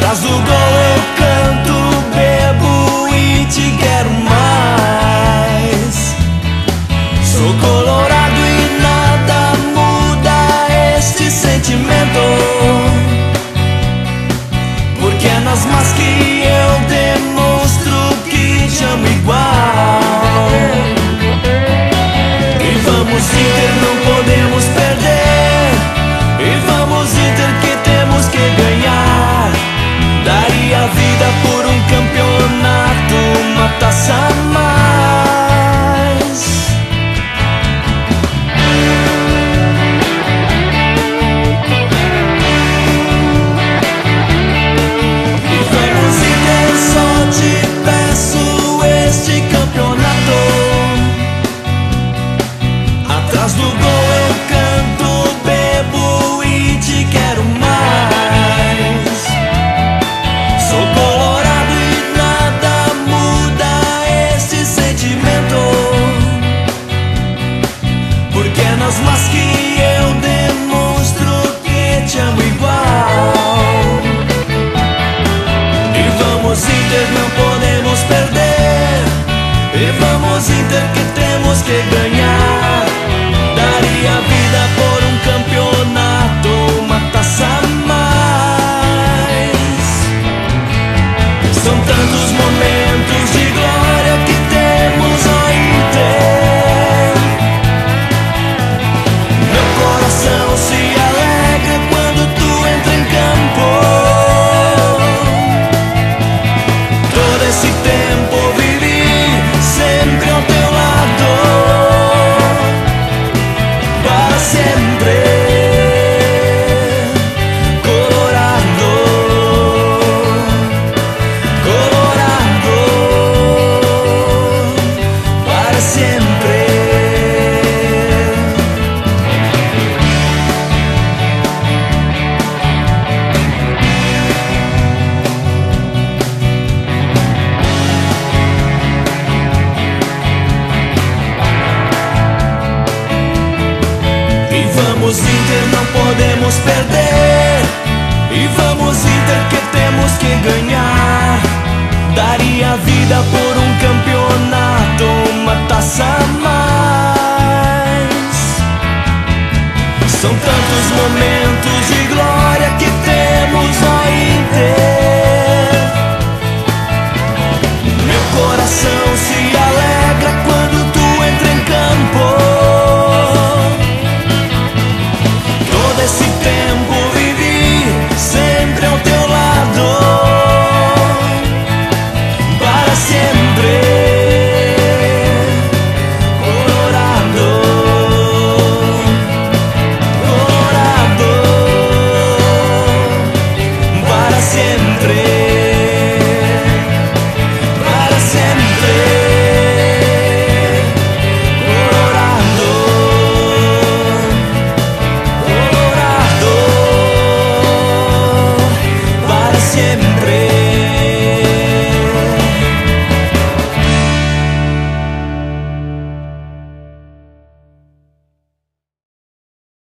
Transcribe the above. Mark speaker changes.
Speaker 1: Atrás do gol eu canto, bebo e te quero mais. Sou colorado e nada muda este sentimento. Porque é nas más Más que eu demonstro que te amo igual. E vamos Inter, não podemos perder. E vamos Inter que temos que ganhar. perder e vamos inter que temos que ganhar. Daria vida por um campeonato, uma taça a mais. São tantos momentos de glória que temos a Inter. Meu coração